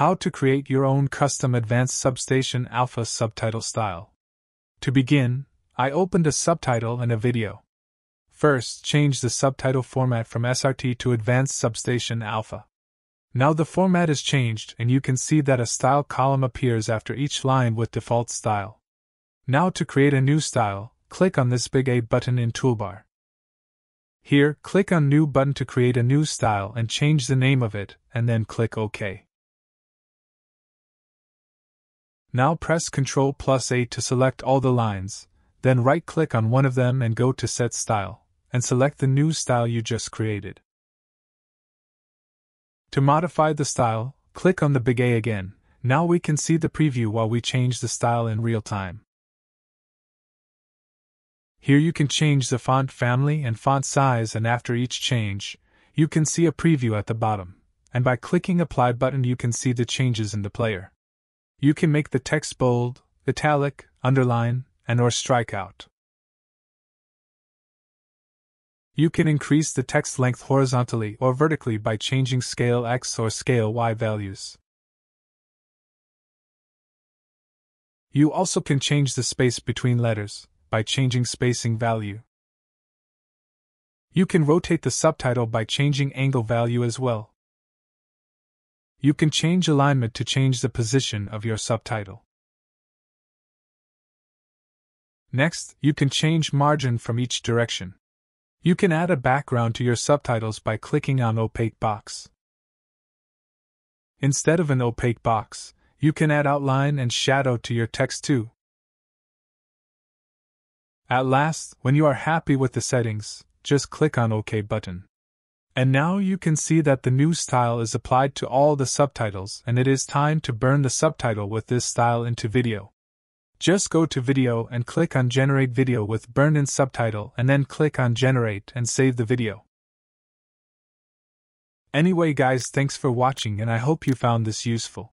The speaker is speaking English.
How to create your own custom Advanced Substation Alpha subtitle style. To begin, I opened a subtitle and a video. First, change the subtitle format from SRT to Advanced Substation Alpha. Now the format is changed and you can see that a style column appears after each line with default style. Now to create a new style, click on this big A button in toolbar. Here, click on New button to create a new style and change the name of it, and then click OK. Now press Ctrl plus A to select all the lines, then right click on one of them and go to Set Style, and select the new style you just created. To modify the style, click on the big A again. Now we can see the preview while we change the style in real time. Here you can change the font family and font size and after each change, you can see a preview at the bottom, and by clicking apply button you can see the changes in the player. You can make the text bold, italic, underline, and or strike out. You can increase the text length horizontally or vertically by changing scale X or scale Y values. You also can change the space between letters, by changing spacing value. You can rotate the subtitle by changing angle value as well. You can change alignment to change the position of your subtitle. Next, you can change margin from each direction. You can add a background to your subtitles by clicking on Opaque Box. Instead of an opaque box, you can add outline and shadow to your text too. At last, when you are happy with the settings, just click on OK button. And now you can see that the new style is applied to all the subtitles and it is time to burn the subtitle with this style into video. Just go to video and click on generate video with burn in subtitle and then click on generate and save the video. Anyway guys thanks for watching and I hope you found this useful.